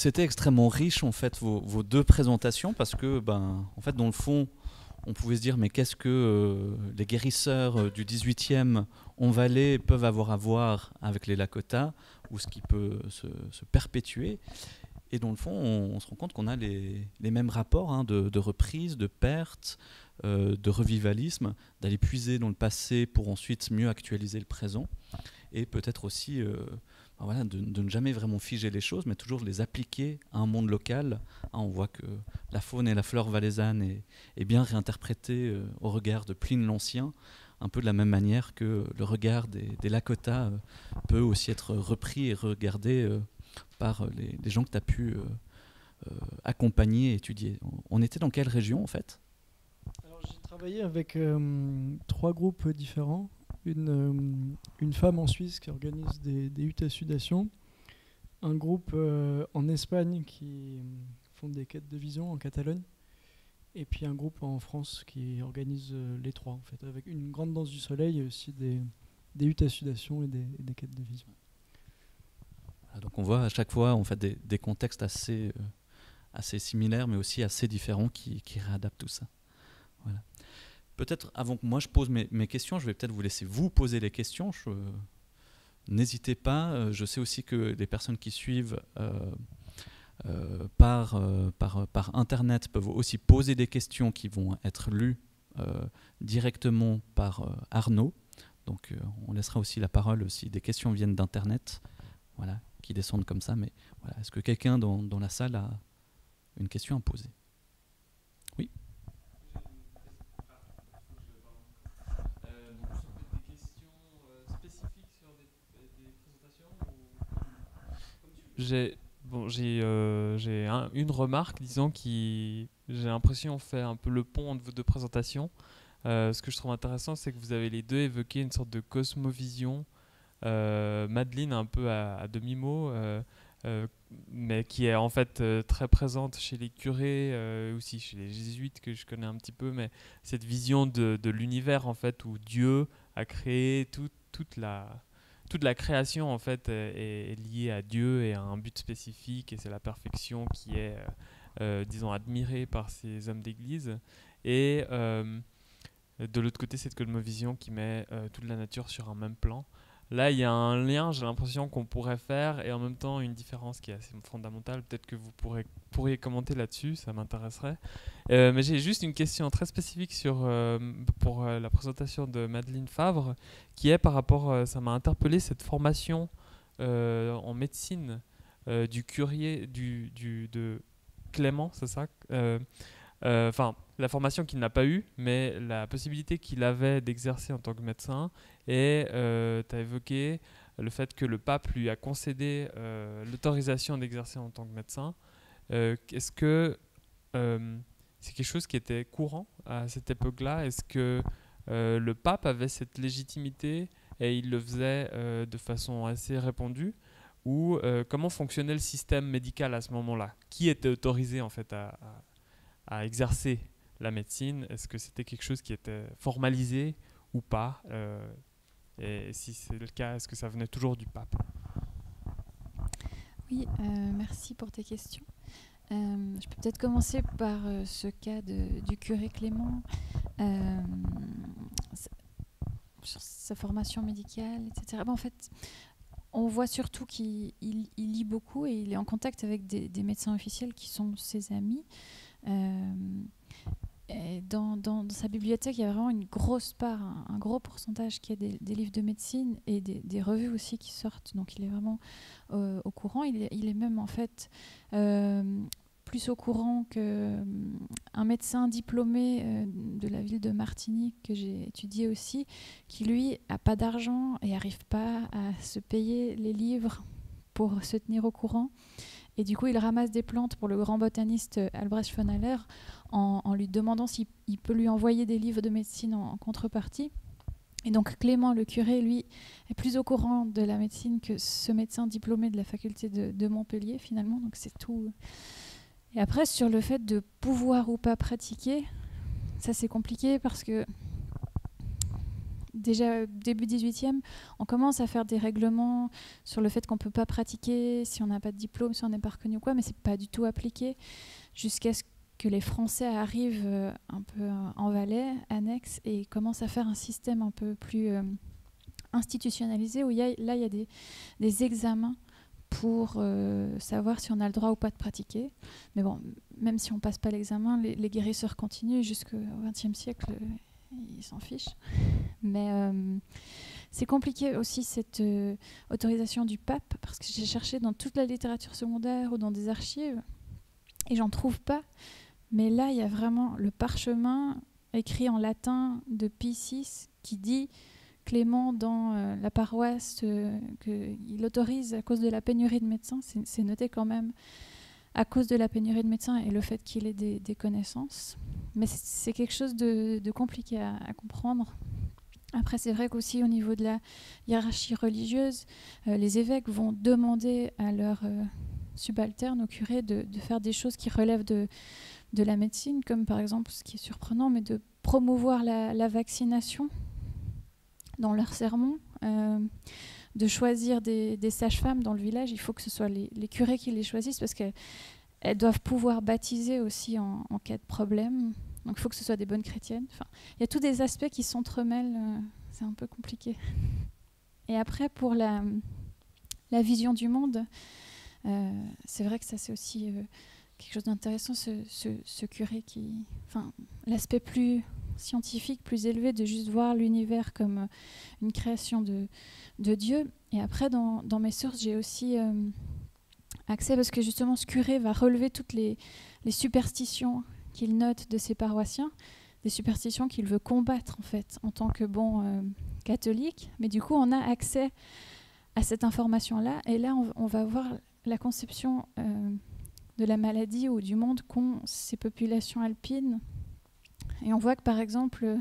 C'était extrêmement riche en fait vos, vos, deux présentations parce que ben en fait dans le fond on pouvait se dire mais qu'est-ce que euh, les guérisseurs euh, du 18e en Valais peuvent avoir à voir avec les Lakota ou ce qui peut se, se perpétuer. Et dans le fond on, se rend compte qu'on a les, les, mêmes rapports hein, de, de, reprise, de perte, euh, de revivalisme, d'aller puiser dans le passé pour ensuite mieux actualiser le présent. Et peut-être aussi voilà, de, ne jamais vraiment figer les choses, mais toujours les appliquer à un monde local. Hein, on voit que la faune et la flore valaisanne est, bien réinterprétée euh, au regard de Pline l'Ancien, un peu de la même manière que le regard des, Lakota euh, peut aussi être repris et regardé euh, par les, les, gens que tu as pu accompagner et étudier. On était dans quelle région en fait? J'ai travaillé avec trois groupes différents une, euh, une femme en Suisse qui organise des, des huttes à sudation, un groupe euh, en Espagne qui font des quêtes de vision en Catalogne, et puis un groupe en France qui organise euh, les trois, en fait, avec une grande danse du soleil et aussi des, des huttes à sudation et des, des quêtes de vision. Donc on voit à chaque fois en fait, des, des contextes assez, euh, assez similaires, mais aussi assez différents qui, qui réadaptent tout ça. Voilà peut-être avant que moi je pose mes, questions, je vais peut-être vous laisser vous poser les questions. N'hésitez pas. Euh, je sais aussi que les personnes qui suivent euh, euh, par, par, par Internet peuvent aussi poser des questions qui vont être lues directement par Arnaud. Donc on laissera aussi la parole si des questions viennent d'Internet, voilà, qui descendent comme ça. Mais voilà, est-ce que quelqu'un dans, dans la salle a une question à poser Oui. J'ai bon, j'ai euh, un, une remarque, disons, qui j'ai l'impression fait un peu le pont entre vos deux présentations. Euh, ce que je trouve intéressant, c'est que vous avez les deux évoqué une sorte de cosmovision. Euh, Madeleine un peu à, demi-mot, euh, mais qui est en fait très présente chez les curés, aussi chez les jésuites que je connais un petit peu, mais cette vision de, de l'univers en fait où Dieu a créé tout, toute la toute la création en fait est, est, liée à Dieu et à un but spécifique et c'est la perfection qui est euh, euh, disons admirée par ces hommes d'église. Et euh, de l'autre côté cette cosmovision qui met toute la nature sur un même plan là il y a un lien j'ai l'impression qu'on pourrait faire et en même temps une différence qui est assez fondamentale. Peut-être que vous pourrez, pourriez commenter là-dessus ça m'intéresserait. Euh, mais j'ai juste une question très spécifique sur euh, pour euh, la présentation de Madeleine Favre qui est par rapport ça m'a interpellé cette formation en médecine du curier du, du de Clément c'est ça enfin la formation qu'il n'a pas eue, mais la possibilité qu'il avait d'exercer en tant que médecin. Et euh, tu as évoqué le fait que le pape lui a concédé euh, l'autorisation d'exercer en tant que médecin. Euh, Est-ce que c'est quelque chose qui était courant à cette époque-là? Est-ce que le pape avait cette légitimité et il le faisait de façon assez répandue? Ou comment fonctionnait le système médical à ce moment-là? Qui était autorisé en fait à, à, exercer la médecine Est-ce que c'était quelque chose qui était formalisé ou pas euh, Et si c'est le cas, est-ce que ça venait toujours du pape? Oui, euh, merci pour tes questions. Euh, je peux peut-être commencer par ce cas du curé Clément, sur sa formation médicale, etc. En fait, on voit surtout qu'il il, il lit beaucoup et il est en contact avec des médecins officiels qui sont ses amis. Euh, dans, sa bibliothèque, il y a vraiment une grosse part, un, gros pourcentage qui est des, livres de médecine et des, revues aussi qui sortent. Donc il est vraiment euh, au courant. Il est, même en fait euh, plus au courant qu'un médecin diplômé de la ville de Martigny que j'ai étudié aussi, qui lui a pas d'argent et n'arrive pas à se payer les livres pour se tenir au courant. Et du coup, il ramasse des plantes pour le grand botaniste Albrecht von Haller en, lui demandant s'il peut lui envoyer des livres de médecine en, en, contrepartie. Et donc Clément, le curé, lui, est plus au courant de la médecine que ce médecin diplômé de la faculté de, de Montpellier, finalement. Donc c'est tout. Et après, sur le fait de pouvoir ou pas pratiquer, ça c'est compliqué parce que déjà début 18e, on commence à faire des règlements sur le fait qu'on ne peut pas pratiquer si on n'a pas de diplôme, si on n'est pas reconnu ou quoi, mais c'est pas du tout appliqué jusqu'à ce que les Français arrivent euh, un peu en Valais, annexe, et commencent à faire un système un peu plus euh, institutionnalisé où là, il y a des, examens pour euh, savoir si on a le droit ou pas de pratiquer. Mais bon, même si on passe pas l'examen, les, les, guérisseurs continuent jusqu'au XXe siècle, ils s'en fichent. Mais euh, c'est compliqué aussi cette euh, autorisation du pape, parce que j'ai cherché dans toute la littérature secondaire ou dans des archives, et j'en trouve pas. Mais là, il y a vraiment le parchemin écrit en latin de Pie VI qui dit Clément dans euh, la paroisse qu'il autorise à cause de la pénurie de médecins. C'est noté quand même à cause de la pénurie de médecins et le fait qu'il ait des, connaissances. Mais c'est quelque chose de, compliqué à, comprendre. Après, c'est vrai qu'aussi au niveau de la hiérarchie religieuse, euh, les évêques vont demander à leurs euh, subalternes, aux curés, de, faire des choses qui relèvent de, la médecine, comme par exemple, ce qui est surprenant, mais de promouvoir la, la vaccination dans leurs sermons. Euh, de choisir des, sages-femmes dans le village, il faut que ce soit les, curés qui les choisissent parce qu'elles doivent pouvoir baptiser aussi en, cas de problème. Donc il faut que ce soit des bonnes chrétiennes. Enfin, il y a tous des aspects qui s'entremêlent, euh, c'est un peu compliqué. Et après, pour la, vision du monde, euh, c'est vrai que ça c'est aussi euh, quelque chose d'intéressant, ce, ce, curé qui... Enfin, l'aspect plus scientifique plus élevé de juste voir l'univers comme une création de, Dieu. Et après, dans, mes sources, j'ai aussi euh, accès parce que justement, ce curé va relever toutes les, superstitions qu'il note de ses paroissiens, des superstitions qu'il veut combattre en fait en tant que bon euh, catholique. Mais du coup, on a accès à cette information-là. Et là, on, va voir la conception euh, de la maladie ou du monde qu'ont ces populations alpines et on voit que par exemple, euh,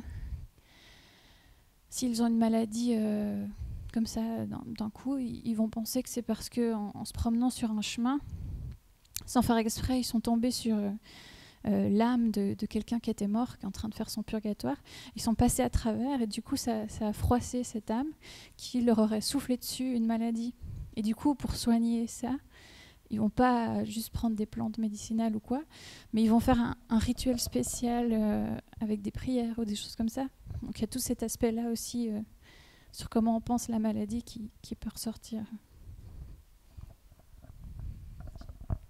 s'ils ont une maladie euh, comme ça d'un coup, ils, vont penser que c'est parce qu'en en, se promenant sur un chemin, sans faire exprès, ils sont tombés sur euh, l'âme de, quelqu'un qui était mort, qui est en train de faire son purgatoire. Ils sont passés à travers et du coup, ça a froissé cette âme qui leur aurait soufflé dessus une maladie. Et du coup, pour soigner ça, ils vont pas juste prendre des plantes médicinales ou quoi, mais ils vont faire un, rituel spécial euh, avec des prières ou des choses comme ça. Donc il y a tout cet aspect-là aussi euh, sur comment on pense la maladie qui, peut ressortir.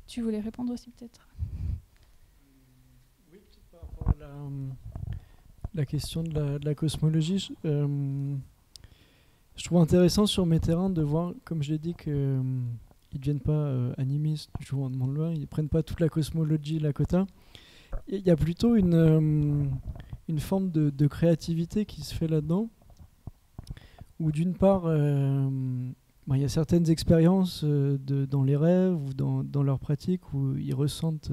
Tu voulais répondre aussi peut-être? Oui, par rapport à la, la question de la, cosmologie. Je, euh, je trouve intéressant sur mes terrains de voir, comme je l'ai dit, que ils ne deviennent pas euh, animistes du jour au lendemain, ils ne prennent pas toute la cosmologie de la quota. Il y a plutôt une, euh, forme de, de, créativité qui se fait là-dedans, où d'une part, euh, bah, il y a certaines expériences de, dans les rêves ou dans, leur pratique où ils ressentent,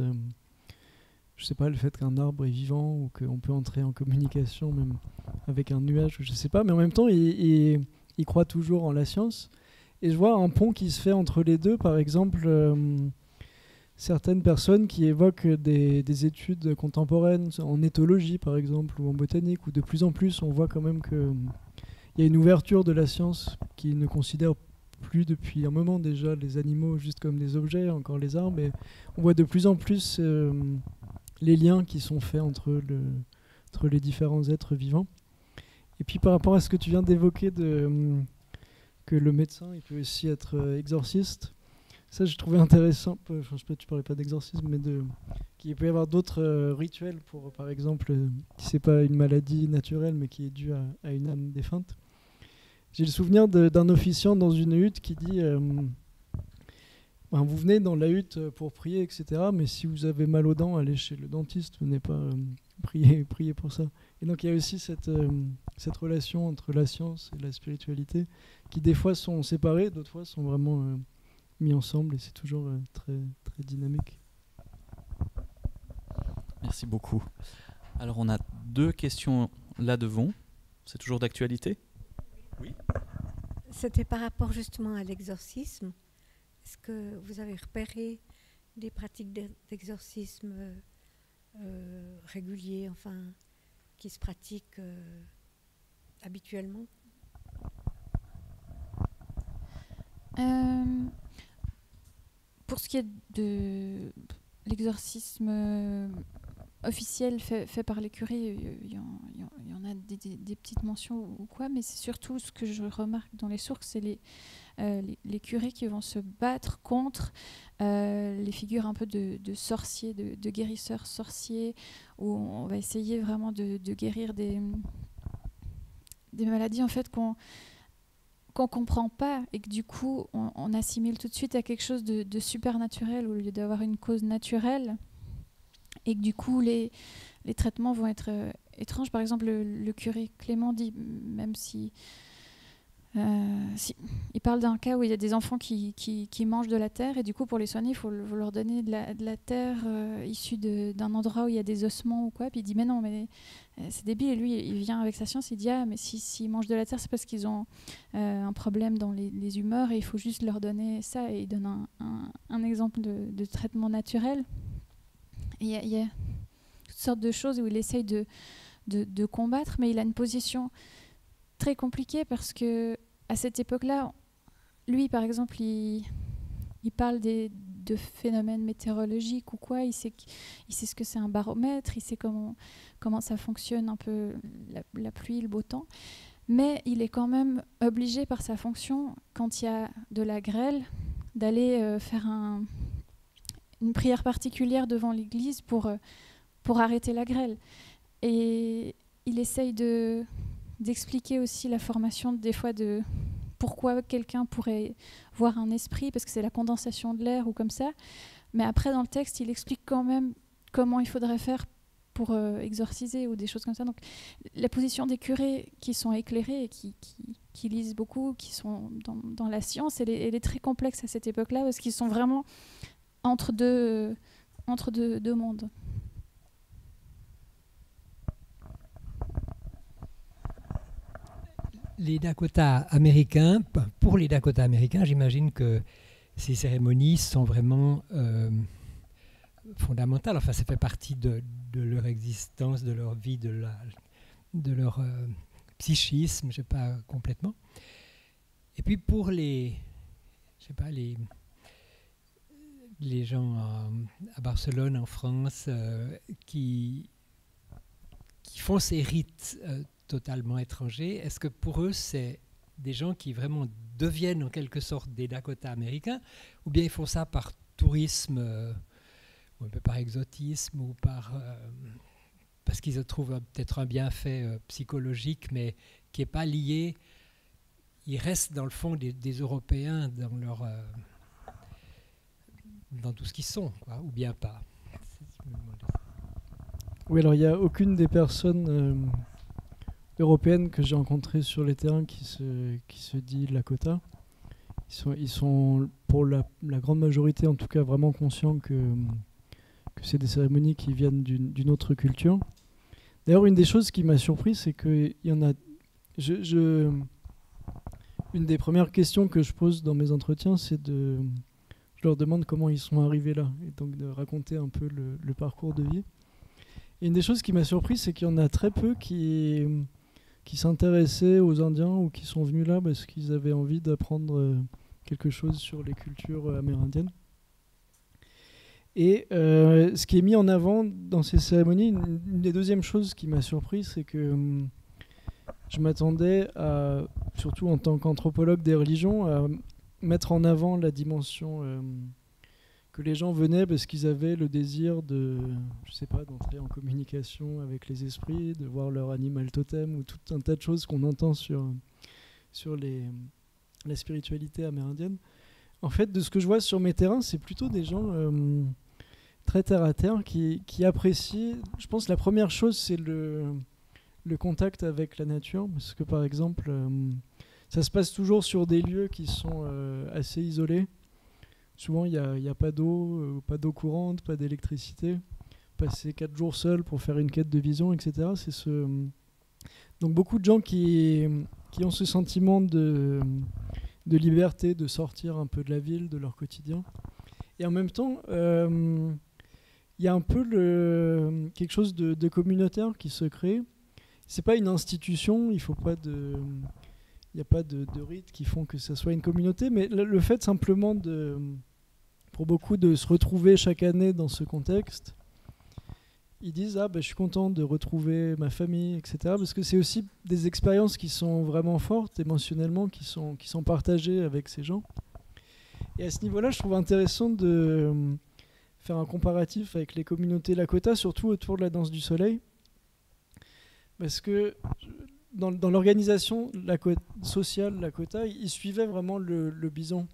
je sais pas, le fait qu'un arbre est vivant ou qu'on peut entrer en communication même avec un nuage, je sais pas, mais en même temps, ils croient toujours en la science. Et je vois un pont qui se fait entre les deux, par exemple, euh, certaines personnes qui évoquent des, des, études contemporaines en éthologie, par exemple, ou en botanique, où de plus en plus on voit quand même qu'il y a une ouverture de la science qui ne considère plus depuis un moment déjà les animaux juste comme des objets, encore les arbres, mais on voit de plus en plus euh, les liens qui sont faits entre les différents êtres vivants. Et puis par rapport à ce que tu viens d'évoquer de que le médecin il peut aussi être euh, exorciste. Ça, j'ai trouvé intéressant. Enfin, je sais pas, tu parlais pas d'exorcisme, mais de qu'il peut y avoir d'autres euh, rituels pour, par exemple, euh, si c'est pas une maladie naturelle, mais qui est due à, une âme défunte. J'ai le souvenir d'un officiant dans une hutte qui dit euh, ben, vous venez dans la hutte pour prier, etc. Mais si vous avez mal aux dents, allez chez le dentiste. Venez pas euh, prier, prier pour ça. Et donc il y a aussi cette, euh, cette relation entre la science et la spiritualité qui des fois sont séparées, d'autres fois sont vraiment euh, mis ensemble et c'est toujours euh, très, très dynamique. Merci beaucoup. Alors on a deux questions là devant. C'est toujours d'actualité? Oui. C'était par rapport justement à l'exorcisme. Est-ce que vous avez repéré des pratiques d'exorcisme euh, réguliers, enfin, qui se pratiquent euh, habituellement. Euh, pour ce qui est de l'exorcisme officiel fait, fait par les curés, il y, des, petites mentions ou quoi, mais c'est surtout ce que je remarque dans les sources, c'est les, euh, les, curés qui vont se battre contre euh, les figures un peu de, sorciers, de, guérisseurs sorciers, où on va essayer vraiment de, guérir des, des maladies en fait qu'on qu'on comprend pas et que du coup on, assimile tout de suite à quelque chose de, de supernaturel au lieu d'avoir une cause naturelle et que du coup les, les traitements vont être étranges. Par exemple, le, curé Clément dit, même si, euh, si- il parle d'un cas où il y a des enfants qui, qui, mangent de la terre et du coup pour les soigner il faut, le- faut leur donner de la, de la terre euh, issue d'un endroit où il y a des ossements ou quoi. Puis il dit mais non mais euh, c'est débile et lui il vient avec sa science il dit ah mais si s'ils mangent de la terre c'est parce qu'ils ont un problème dans les, humeurs et il faut juste leur donner ça et il donne un, un- exemple de, traitement naturel. Il y a toutes sortes de choses où il essaye de, de, combattre mais il a une position très compliquée parce que à cette époque-là, lui par exemple il, parle de phénomènes météorologiques ou quoi, il sait, ce que c'est un baromètre, il sait comment, comment ça fonctionne un peu la, pluie, le beau temps mais il est quand même obligé par sa fonction, quand il y a de la grêle, d'aller euh, faire un- une prière particulière devant l'église pour, euh, pour arrêter la grêle. Et il essaye de d'expliquer aussi la formation des fois de pourquoi quelqu'un pourrait voir un esprit parce que c'est la condensation de l'air ou comme ça mais après dans le texte il explique quand même comment il faudrait faire pour euh, exorciser ou des choses comme ça donc la position des curés qui sont éclairés et qui, qui, lisent beaucoup, qui sont dans, dans la science, elle est, très complexe à cette époque-là parce qu'ils sont vraiment entre deux, entre deux mondes. Les Dakota américains, pour les Dakota américains, j'imagine que ces cérémonies sont vraiment euh, fondamentales. Enfin, ça fait partie de, leur existence, de leur vie, de, leur euh, psychisme, je sais pas complètement. Et puis pour les, je sais pas, les, les gens à, Barcelone, en France, euh, qui, qui font ces rites totalement étrangers, est-ce que pour eux, c'est des gens qui vraiment deviennent en quelque sorte des Dakota américains, ou bien ils font ça par tourisme, euh, ou un peu par exotisme, ou par euh, parce qu'ils trouvent peut-être un bienfait euh, psychologique, mais qui n'est pas lié. Ils restent dans le fond des, Européens dans leur euh, dans tout ce qu'ils sont, ou bien pas. Oui, alors il n'y a aucune des personnes européennes que j'ai rencontrées sur les terrains qui se, qui se dit Lakota. Ils sont, ils sont pour la, grande majorité, en tout cas, vraiment conscients que, que c'est des cérémonies qui viennent d'une d'une autre culture. D'ailleurs, une des choses qui m'a surpris, c'est qu'il y en a. Je, je- une des premières questions que je pose dans mes entretiens, c'est de. Je leur demande comment ils sont arrivés là, et donc de raconter un peu le, le parcours de vie. Et une des choses qui m'a surpris, c'est qu'il y en a très peu qui, qui s'intéressaient aux Indiens ou qui sont venus là parce qu'ils avaient envie d'apprendre euh, quelque chose sur les cultures euh, amérindiennes. Et euh, ce qui est mis en avant dans ces cérémonies, une, des deuxièmes choses qui m'a surpris, c'est que hum, je m'attendais à, surtout en tant qu'anthropologue des religions, à mettre en avant la dimension que les gens venaient parce qu'ils avaient le désir de, je sais pas, d'entrer en communication avec les esprits, de voir leur animal totem ou tout un tas de choses qu'on entend sur, sur les, la spiritualité amérindienne. En fait, de ce que je vois sur mes terrains, c'est plutôt des gens euh, très terre à terre qui, qui apprécient. Je pense la première chose, c'est le, le contact avec la nature, parce que par exemple, euh, ça se passe toujours sur des lieux qui sont euh, assez isolés. Souvent, il n'y a, y a pas d'eau, euh, pas d'eau courante, pas d'électricité. Passer quatre jours seul pour faire une quête de vision, etc. C'est ce... Donc beaucoup de gens qui, qui ont ce sentiment de, de liberté, de sortir un peu de la ville, de leur quotidien. Et en même temps, euh, il y a un peu quelque chose de, de communautaire qui se crée. c'est pas une institution, il faut pas de. Il n'y a pas de, rites qui font que ça soit une communauté, mais le, le fait simplement de. Pour beaucoup de se retrouver chaque année dans ce contexte, ils disent ah ben je suis content de retrouver ma famille etc parce que c'est aussi des expériences qui sont vraiment fortes émotionnellement qui sont qui sont partagées avec ces gens et à ce niveau-là je trouve intéressant de euh, faire un comparatif avec les communautés Lakota surtout autour de la danse du soleil parce que dans, l'organisation sociale Lakota ils suivaient vraiment le, bison.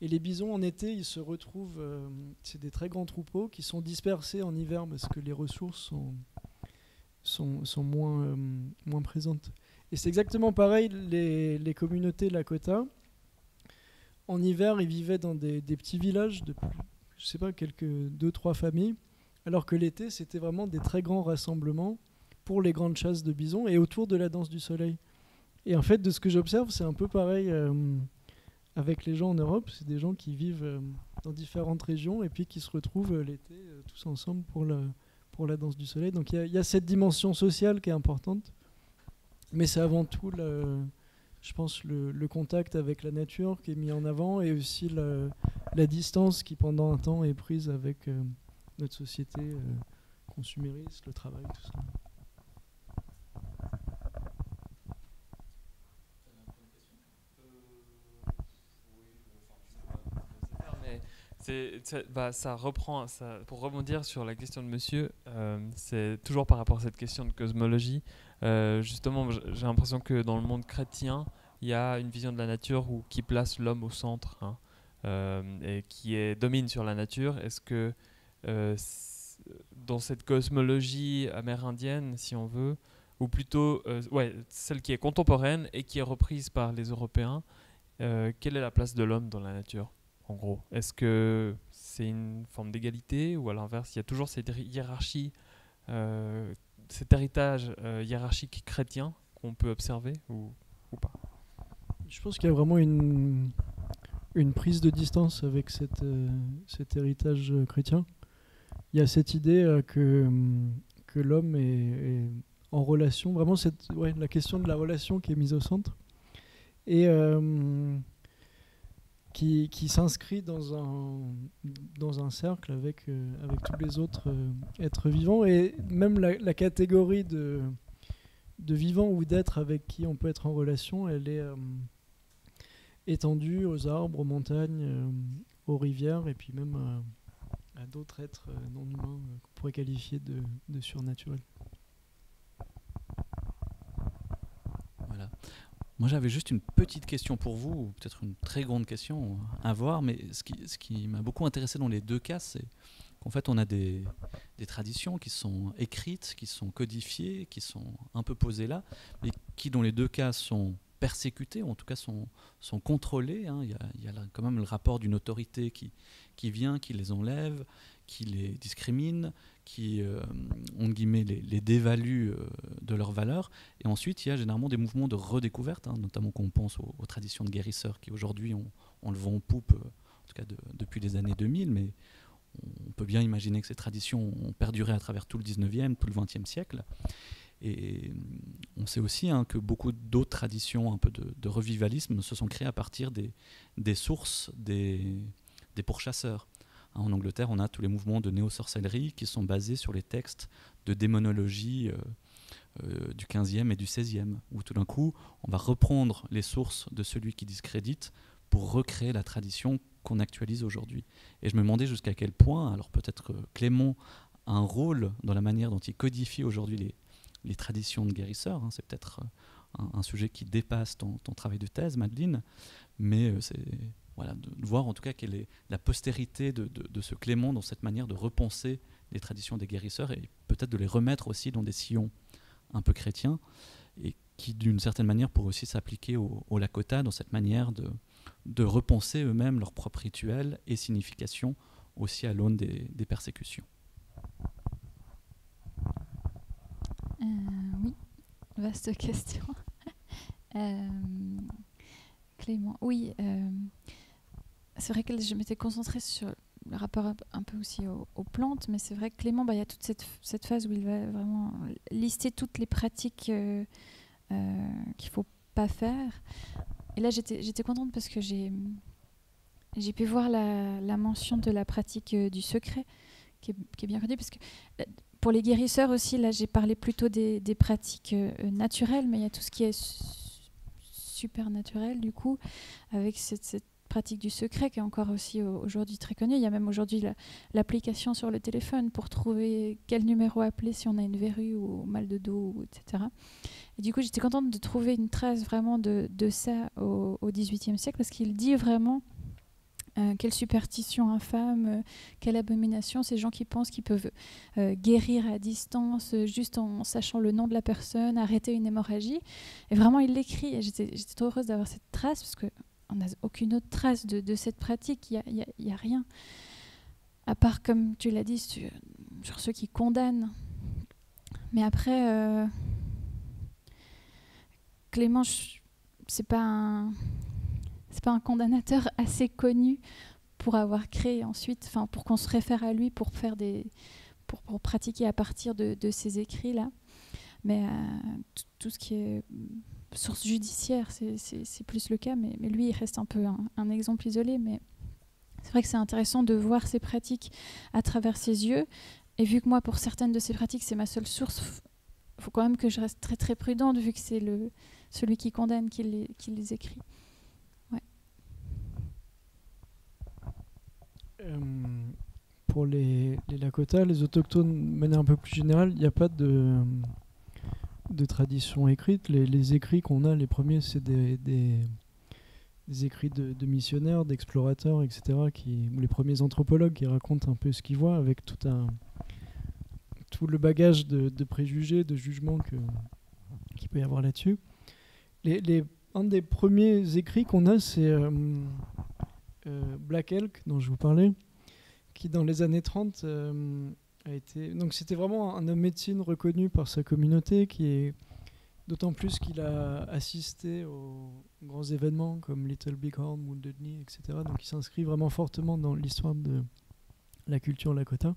Et les bisons en été, ils se retrouvent, euh, c'est des très grands troupeaux qui sont dispersés en hiver parce que les ressources sont, euh, moins présentes. Et c'est exactement pareil, les, communautés Lakota, en hiver, ils vivaient dans des, des petits villages de, je sais pas, quelques deux, trois familles, alors que l'été, c'était vraiment des très grands rassemblements pour les grandes chasses de bisons et autour de la danse du soleil. Et en fait, de ce que j'observe, c'est un peu pareil. euh, avec les gens en Europe, c'est des gens qui vivent euh, dans différentes régions et puis qui se retrouvent euh, l'été tous ensemble pour la, pour la danse du soleil. Donc il y a- cette dimension sociale qui est importante, mais c'est avant tout, le, je pense, le, le contact avec la nature qui est mis en avant et aussi la, la distance qui pendant un temps est prise avec notre société consumériste, le travail, tout ça. Bah, ça reprend, pour rebondir sur la question de monsieur, euh, c'est toujours par rapport à cette question de cosmologie. Euh, justement, j'ai l'impression que dans le monde chrétien, il y a une vision de la nature où, qui place l'homme au centre hein, euh, et qui domine sur la nature. Est-ce que dans cette cosmologie amérindienne, si on veut, ou plutôt celle qui est contemporaine et qui est reprise par les Européens, quelle est la place de l'homme dans la nature? En gros. Est-ce que c'est une forme d'égalité ou à l'inverse, il y a toujours cette hi- hiérarchie, euh, cet héritage euh, hiérarchique chrétien qu'on peut observer ou, pas? Je pense qu'il y a vraiment une, prise de distance avec euh, cet héritage chrétien. Il y a cette idée que, hum, que l'homme est, en relation, vraiment cette, la question de la relation qui est mise au centre. Et qui, s'inscrit dans un, dans un cercle avec, euh, avec tous les autres euh, êtres vivants et même la, catégorie de, de vivants ou d'êtres avec qui on peut être en relation, elle est euh, étendue aux arbres, aux montagnes, aux rivières et puis même à d'autres êtres non humains qu'on pourrait qualifier de, de surnaturels. Voilà. Moi, j'avais juste une petite question pour vous, ou peut-être une très grande question à voir, mais ce qui, m'a beaucoup intéressé dans les deux cas, c'est qu'en fait, on a des, traditions qui sont écrites, qui sont codifiées, qui sont un peu posées là, mais qui, dans les deux cas, sont persécutées, ou en tout cas sont, sont contrôlées. hein. Il y a, quand même le rapport d'une autorité qui vient, qui les enlève, qui les discrimine, qui, euh, entre guillemets, les, les dévalue euh, de leur valeur. Et ensuite, il y a généralement des mouvements de redécouverte, hein, notamment quand on pense aux, traditions de guérisseurs qui aujourd'hui ont, on le vent en poupe, euh, en tout cas de- depuis les années 2000, mais on peut bien imaginer que ces traditions ont perduré à travers tout le 19e, tout le 20e siècle. Et on sait aussi hein, que beaucoup d'autres traditions un peu de, revivalisme se sont créées à partir des, sources des pourchasseurs. Hein, En Angleterre, on a tous les mouvements de néo-sorcellerie qui sont basés sur les textes de démonologie euh, euh, du 15e et du 16e, où tout d'un coup, on va reprendre les sources de celui qui discrédite pour recréer la tradition qu'on actualise aujourd'hui. Et je me demandais jusqu'à quel point, alors peut-être Clément a un rôle dans la manière dont il codifie aujourd'hui les, les traditions de guérisseurs. hein. C'est peut-être euh, un, un sujet qui dépasse ton, ton travail de thèse, Madeleine, mais c'est de voir en tout cas quelle est la postérité de, de- ce Clément dans cette manière de repenser les traditions des guérisseurs et peut-être de les remettre aussi dans des sillons un peu chrétiens et qui d'une certaine manière pourraient aussi s'appliquer au, au Lakota dans cette manière de, de repenser eux-mêmes leurs propres rituels et significations aussi à l'aune des, des persécutions. Euh, oui, vaste question. Euh, Clément, oui, euh, c'est vrai que je m'étais concentrée sur le rapport un peu aussi aux, plantes, mais c'est vrai que Clément, bah, il y a toute cette, phase où il va vraiment lister toutes les pratiques euh, euh, qu'il ne faut pas faire. Et là, j'étais contente parce que j'ai pu voir la, mention de la pratique euh, du secret, qui est, bien connue, parce que pour les guérisseurs aussi, là, j'ai parlé plutôt des, pratiques naturelles, mais il y a tout ce qui est super naturel, du coup, avec cette pratique du secret qui est encore aussi aujourd'hui très connue. Il y a même aujourd'hui l'application sur le téléphone pour trouver quel numéro appeler si on a une verrue ou mal de dos, etc. Et du coup, j'étais contente de trouver une trace vraiment de, ça au, XVIIIe siècle parce qu'il dit vraiment euh, quelle superstition infâme, euh, quelle abomination, ces gens qui pensent qu'ils peuvent euh, guérir à distance juste en sachant le nom de la personne, arrêter une hémorragie. Et vraiment, il l'écrit. Et j'étais trop heureuse d'avoir cette trace parce que on n'a aucune autre trace de, cette pratique, il n'y a, rien. À part, comme tu l'as dit, sur, ceux qui condamnent. Mais après, euh, Clément, c'est pas un pas un condamnateur assez connu pour avoir créé ensuite, enfin pour qu'on se réfère à lui pour faire des pour, pratiquer à partir de, ces écrits là. Mais euh, tout ce qui est source judiciaire, c'est plus le cas, mais, lui, il reste un peu un, exemple isolé. Mais c'est vrai que c'est intéressant de voir ces pratiques à travers ses yeux. Et vu que moi, pour certaines de ces pratiques, c'est ma seule source, il faut quand même que je reste très très prudente, vu que c'est celui qui condamne qui les, écrit. Euh, pour les, les Lakota, les autochtones, de manière un peu plus générale, il n'y a pas de de tradition écrite. Les, écrits qu'on a, les premiers, c'est des, écrits de, missionnaires, d'explorateurs, etc., qui, ou les premiers anthropologues qui racontent un peu ce qu'ils voient avec tout, un, tout le bagage de, préjugés, de jugements qu'il peut y avoir là-dessus. Les, un des premiers écrits qu'on a, c'est euh, euh, Black Elk, dont je vous parlais, qui dans les années 30 Donc c'était vraiment un homme médecine reconnu par sa communauté, qui est d'autant plus qu'il a assisté aux grands événements comme Little Big Horn, Wounded etc. Donc il s'inscrit vraiment fortement dans l'histoire de la culture Lakota.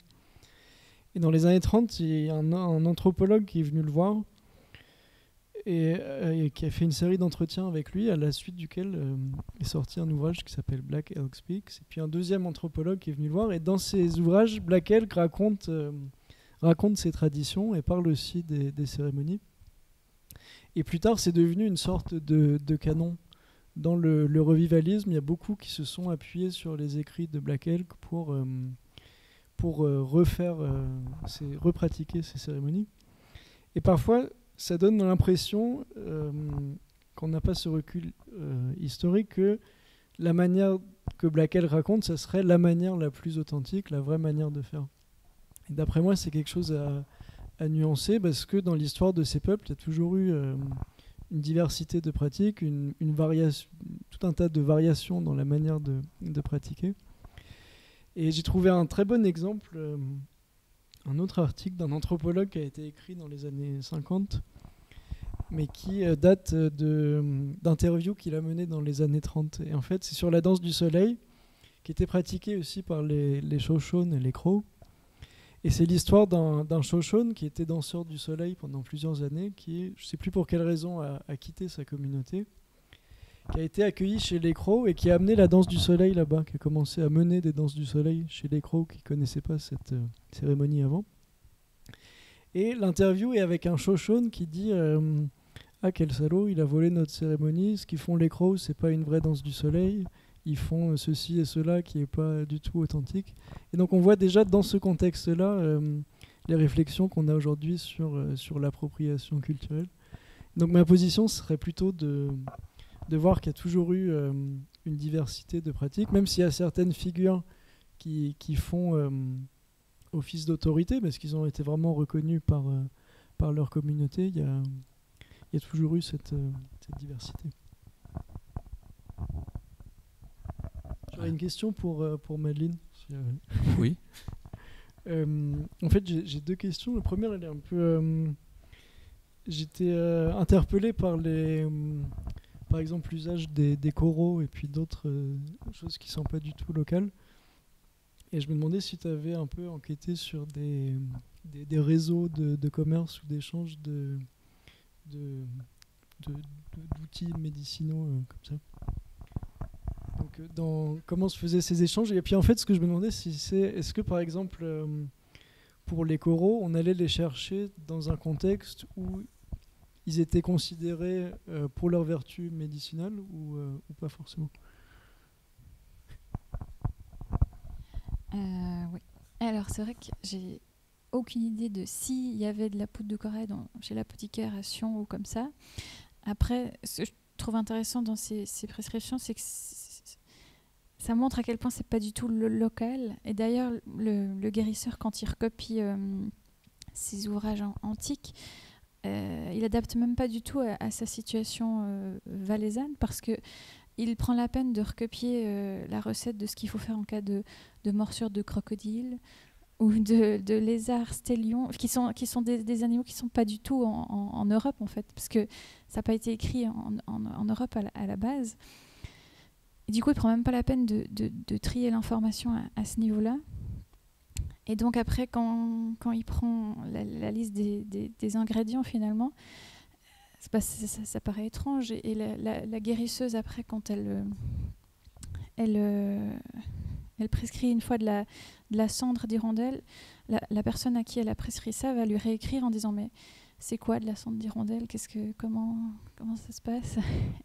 Et dans les années 30, il y a un, un anthropologue qui est venu le voir euh, et, qui a fait une série d'entretiens avec lui, à la suite duquel euh, est sorti un ouvrage qui s'appelle Black Elk Speaks. Et puis un deuxième anthropologue qui est venu le voir. Et dans ces ouvrages, Black Elk raconte, euh, raconte ses traditions et parle aussi des, cérémonies. Et plus tard, c'est devenu une sorte de, canon. Dans le, le, revivalisme, il y a beaucoup qui se sont appuyés sur les écrits de Black Elk pour, pour refaire, repratiquer ces cérémonies. Et parfois, ça donne l'impression euh, qu'on n'a pas ce recul euh, historique que la manière que Blackwell raconte, ça serait la manière la plus authentique, la vraie manière de faire. D'après moi, c'est quelque chose à, nuancer parce que dans l'histoire de ces peuples, il y a toujours eu euh, une diversité de pratiques, une, variation, tout un tas de variations dans la manière de, de pratiquer. Et j'ai trouvé un très bon exemple un autre article d'un anthropologue qui a été écrit dans les années 50, mais qui euh, date d'interviews qu'il a menées dans les années 30. Et en fait, c'est sur la danse du soleil, qui était pratiquée aussi par les, les Shoshones et les Crows. Et c'est l'histoire d'un Shoshone qui était danseur du soleil pendant plusieurs années, qui, je ne sais plus pour quelle raison, a, quitté sa communauté, qui a été accueilli chez les Crows et qui a amené la danse du soleil là-bas, qui a commencé à mener des danses du soleil chez les Crows qui ne connaissaient pas cette euh, cérémonie avant. Et l'interview est avec un Shoshone qui dit euh, Ah, quel salaud, il a volé notre cérémonie. Ce qu'ils font les Crows, c'est pas une vraie danse du soleil. Ils font euh, ceci et cela qui n'est pas du tout authentique. Et donc, on voit déjà dans ce contexte-là les réflexions qu'on a aujourd'hui sur, sur l'appropriation culturelle. Donc, ma position serait plutôt de de voir qu'il y a toujours eu euh, une diversité de pratiques, même s'il y a certaines figures qui, qui font euh, office d'autorité, parce qu'ils ont été vraiment reconnus par, euh, par leur communauté, il y a, il y a toujours eu cette, cette diversité. J'aurais une question pour, pour Madeleine. Oui. en fait, j'ai deux questions. La première, elle est un peu. J'étais interpellé par les par exemple l'usage des, coraux et puis d'autres euh, choses qui sont pas du tout locales. et je me demandais si tu avais un peu enquêté sur des, réseaux de, commerce ou d'échange de, de, de- de- d'outils médicinaux euh, comme ça. Donc, euh, dans, comment se faisaient ces échanges? Et puis en fait, ce que je me demandais, c'est est-ce que par exemple, pour les coraux, on allait les chercher dans un contexte où ils étaient considérés euh, pour leur vertu médicinale ou, euh, pas forcément? Euh, oui. Alors, c'est vrai que j'ai aucune idée de s'il y avait de la poudre de corail dans, chez l'apothicaire à Sion ou comme ça. Après, ce que je trouve intéressant dans ces, prescriptions, c'est que ça montre à quel point c'est pas du tout local. Et d'ailleurs, le, guérisseur, quand il recopie ses ouvrages an- antiques, euh, il adapte même pas du tout à, sa situation euh, parce que il prend la peine de recopier euh, la recette de ce qu'il faut faire en cas de, morsure de crocodile ou de, lézard stélion, qui sont, qui sont des, animaux qui sont pas du tout en, Europe en fait, parce que ça n'a pas été écrit en, Europe à la, base. Du coup, il prend même pas la peine de, trier l'information à ce niveau-là. Et donc après, quand, il prend la, liste des, ingrédients finalement, ça, paraît étrange. Et, la, guérisseuse, après, quand elle, elle, euh, prescrit une fois de la, cendre d'hirondelle, la, personne à qui elle a prescrit ça va lui réécrire en disant mais c'est quoi de la cendre d'hirondelle Qu'est-ce que comment comment ça se passe?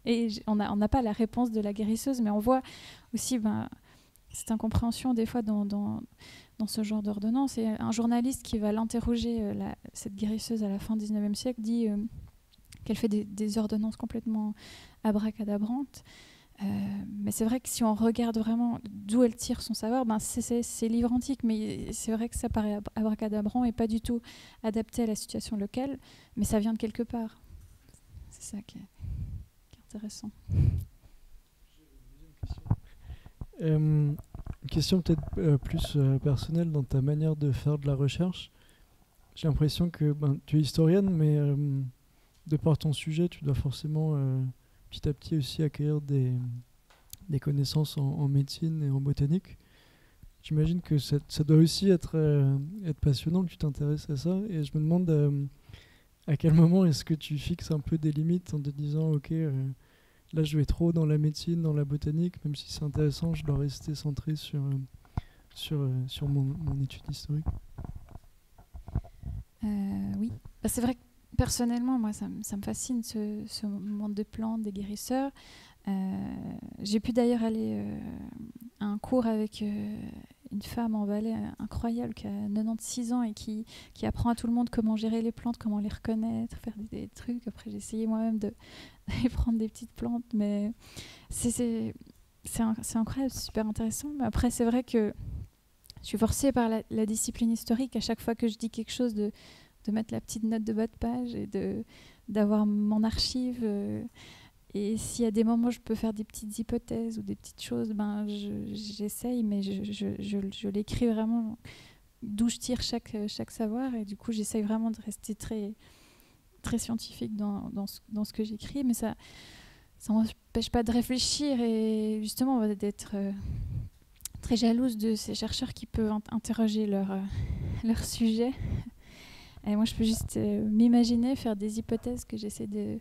Et on n'a pas la réponse de la guérisseuse, mais on voit aussi ben, cette incompréhension des fois dans, dans ce genre d'ordonnance. Et un journaliste qui va l'interroger, euh, cette guérisseuse à la fin du 19e siècle, dit euh, qu'elle fait des, ordonnances complètement abracadabrantes. Euh, mais c'est vrai que si on regarde vraiment d'où elle tire son savoir, ben c'est- c'est c'est livre antique, mais c'est vrai que ça paraît ab- abracadabrant et pas du tout adapté à la situation locale, mais ça vient de quelque part. C'est ça qui est intéressant. Une question peut-être euh, plus euh, personnelle dans ta manière de faire de la recherche. J'ai l'impression que ben, tu es historienne, mais euh, de par ton sujet, tu dois forcément petit à petit aussi acquérir des, connaissances en, médecine et en botanique. J'imagine que ça, doit aussi être, être passionnant que tu t'intéresses à ça. Et je me demande à quel moment est-ce que tu fixes un peu des limites en te disant, ok, là je vais trop dans la médecine, dans la botanique, même si c'est intéressant, je dois rester centré sur, euh, sur, euh, sur mon, étude historique. Euh, oui, Bah, c'est vrai que personnellement, moi, ça, me- fascine ce, monde de plantes, des guérisseurs. J'ai pu d'ailleurs aller à un cours avec une femme en Valais euh, incroyable qui a 96 ans et qui, qui apprend à tout le monde comment gérer les plantes, comment les reconnaître, faire des, trucs. Après, j'ai essayé moi-même d'aller prendre des petites plantes, mais c'est- incroyable, c'est super intéressant. Mais après, c'est vrai que je suis forcée par la, discipline historique à chaque fois que je dis quelque chose de, de mettre la petite note de bas de page et d'avoir mon archive. euh, et s'il y a des moments où je peux faire des petites hypothèses ou des petites choses, ben je- j'essaye, mais je, l'écris vraiment d'où je tire chaque, chaque savoir. Et du coup, j'essaye vraiment de rester très, très scientifique dans, dans, ce, dans ce que j'écris. Mais ça ça m'empêche pas de réfléchir et justement d'être euh, très jalouse de ces chercheurs qui peuvent int- interroger leur, euh, leur sujet. Et moi, je peux juste euh, m'imaginer faire des hypothèses que j'essaie de,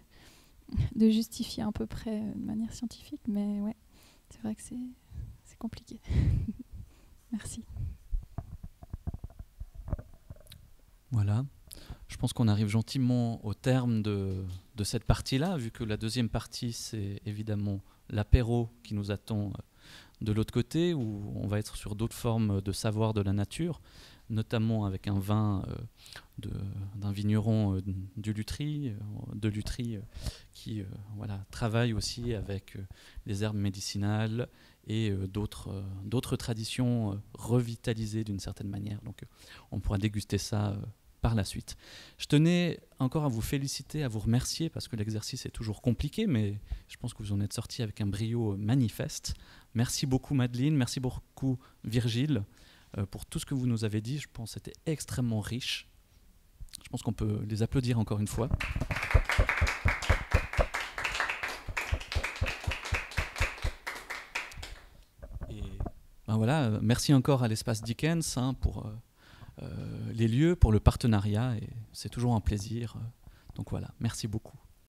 de justifier à peu près euh, de manière scientifique. Mais ouais, c'est vrai que c'est compliqué. Merci. Voilà. Je pense qu'on arrive gentiment au terme de, de cette partie-là, vu que la deuxième partie, c'est évidemment l'apéro qui nous attend euh, de l'autre côté, où on va être sur d'autres formes de savoir de la nature, notamment avec un vin euh, d'un vigneron euh, du Lutry, euh, de Lutry, qui voilà, travaille aussi avec les herbes médicinales et d'autres traditions revitalisées d'une certaine manière. Donc on pourra déguster ça par la suite. Je tenais encore à vous féliciter, à vous remercier, parce que l'exercice est toujours compliqué, mais je pense que vous en êtes sorti avec un brio manifeste. Merci beaucoup Madeleine, merci beaucoup Virgile euh, pour tout ce que vous nous avez dit. Je pense que c'était extrêmement riche. Je pense qu'on peut les applaudir encore une fois. Ben voilà, merci encore à l'espace Dickens hein, pour les lieux, pour le partenariat, c'est toujours un plaisir. Donc voilà, merci beaucoup.